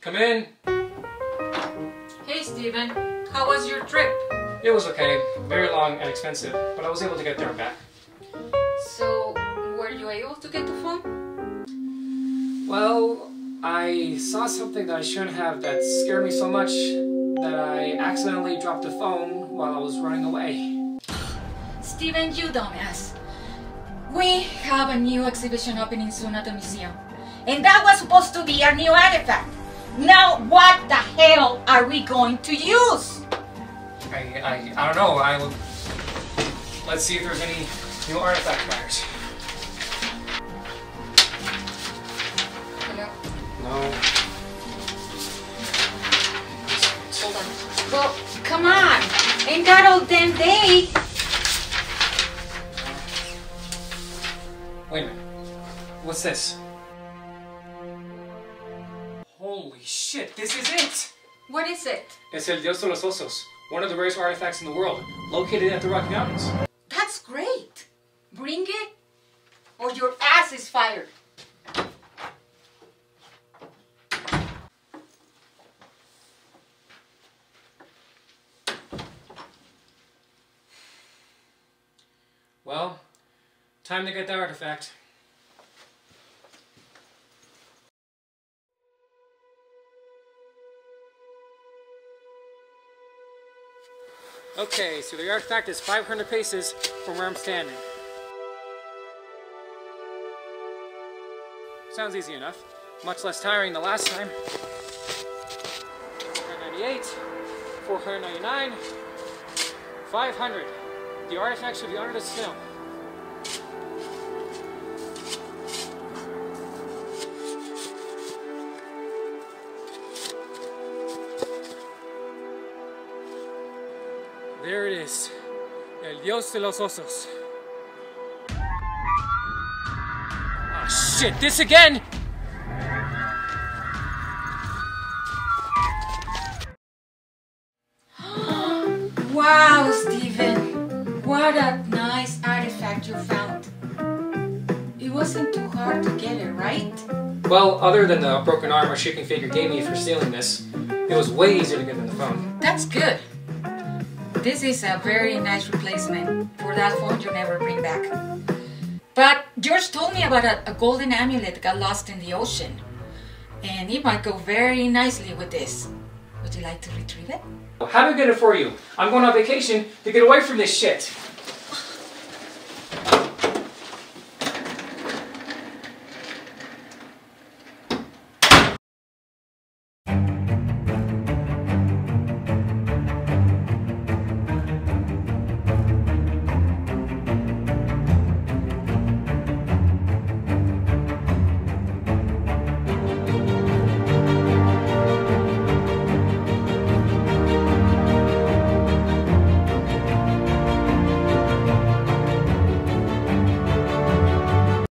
Come in. Hey Steven, how was your trip? It was okay. Very long and expensive, but I was able to get there and back. So, were you able to get the phone? Well, I saw something that I shouldn't have that scared me so much that I accidentally dropped the phone while I was running away. Steven, you dumbass. We have a new exhibition opening soon at the museum. And that was supposed to be our new artifact. Now what the hell are we going to use? I, I, I don't know. I will... Let's see if there's any new artifact flyers. Hello? No. Hold on. Well, come on. Ain't that all damn day? Wait a minute. What's this? Holy shit, this is it! What is it? It's el Dios de los Osos, one of the rarest artifacts in the world, located at the Rocky Mountains. That's great. Bring it or your ass is fired. Well, time to get the artifact. Okay, so the artifact is 500 paces from where I'm standing. Sounds easy enough. Much less tiring than last time. 498, 499, 500. The artifact should be under the snow. There it is. El Dios de los Osos. Ah, shit, this again! Wow, Steven. What a nice artifact you found. It wasn't too hard to get it, right? Well, other than the broken arm or shaking figure gave me for stealing this, it was way easier to get than the phone. That's good. This is a very nice replacement for that phone you never bring back. But George told me about a, a golden amulet that got lost in the ocean. And it might go very nicely with this. Would you like to retrieve it? How do I get it for you? I'm going on vacation to get away from this shit.